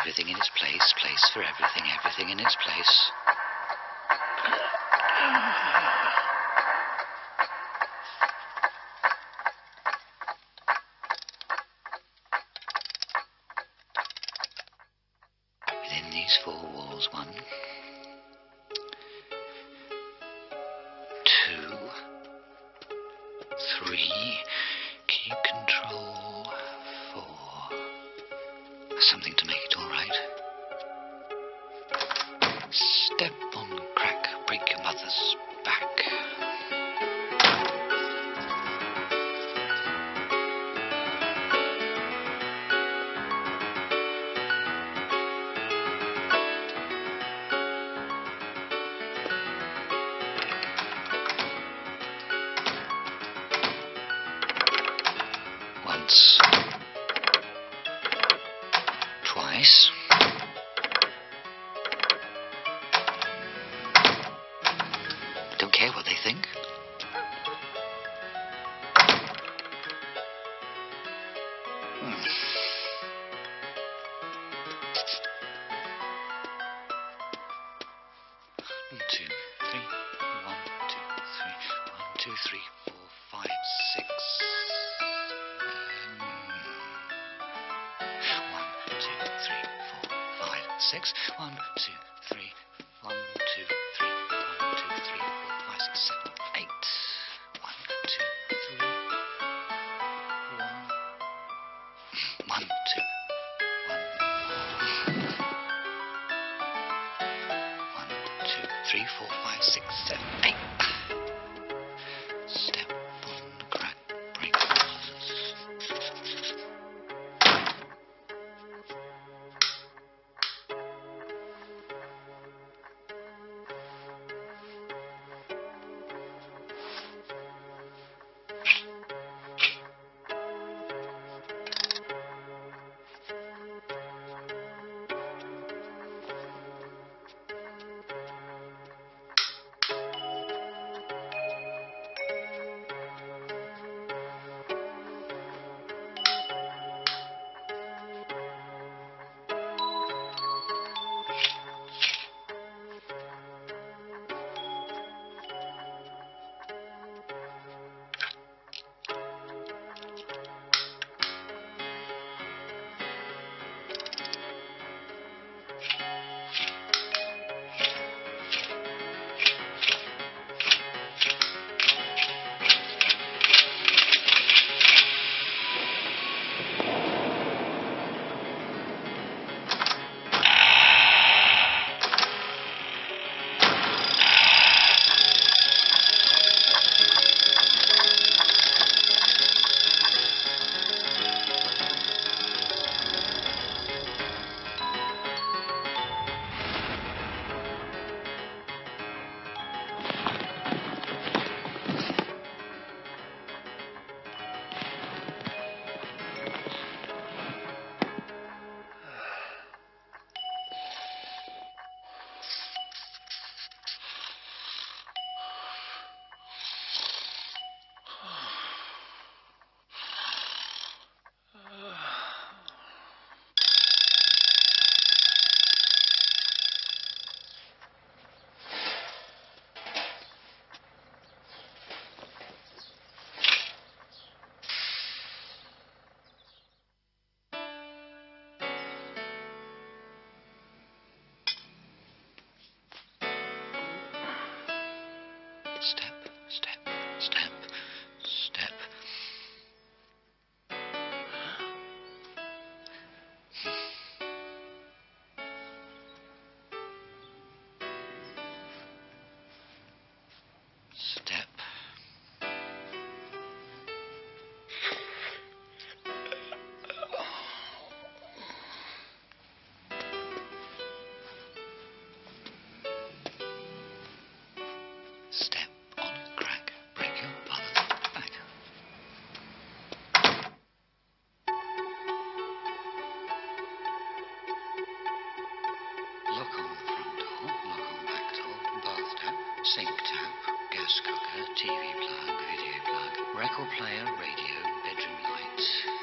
everything, in its place. Place for everything, everything in its place. Within these four walls, one, two, three. Keep control. Four. Something to make Once. Twice. Don't care what they think. Hmm. Six. One, two, three. One, two, three. One, two, three, four, five, six, seven, eight. One, two, three. One. One, two. One. One, two, three, four, five, six, seven, eight. Step, Welcome from Tom, welcome back door, bath tap, sink tap, gas cooker, TV plug, video plug, record player, radio, bedroom lights.